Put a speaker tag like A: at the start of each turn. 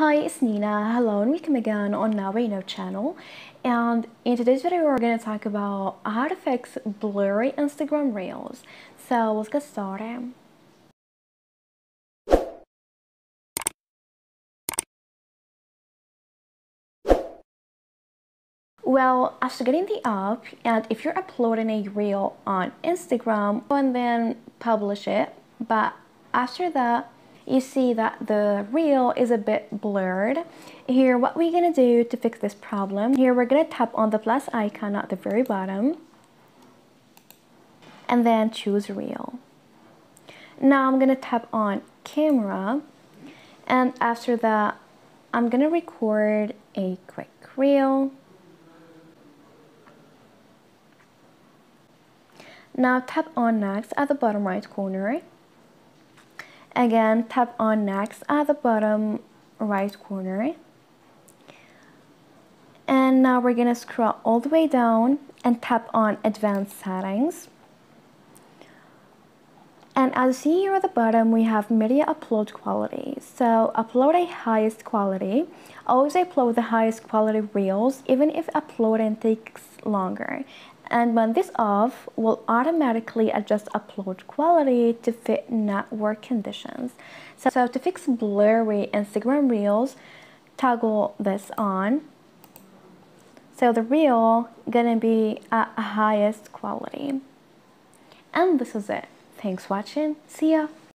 A: Hi, it's Nina. Hello and welcome again on We Know channel. And in today's video, we're going to talk about how to fix blurry Instagram Reels. So let's get started. Well, after getting the app, and if you're uploading a reel on Instagram, and then publish it, but after that, you see that the reel is a bit blurred. Here, what we're gonna do to fix this problem, here we're gonna tap on the plus icon at the very bottom, and then choose reel. Now I'm gonna tap on camera, and after that, I'm gonna record a quick reel. Now tap on next at the bottom right corner. Again, tap on next at the bottom right corner. And now we're gonna scroll all the way down and tap on advanced settings. And as you see here at the bottom, we have media upload quality. So upload a highest quality. Always upload the highest quality reels, even if uploading takes longer and when this off will automatically adjust upload quality to fit network conditions. So, so to fix blurry Instagram Reels, toggle this on. So the reel gonna be at highest quality. And this is it. Thanks for watching. See ya.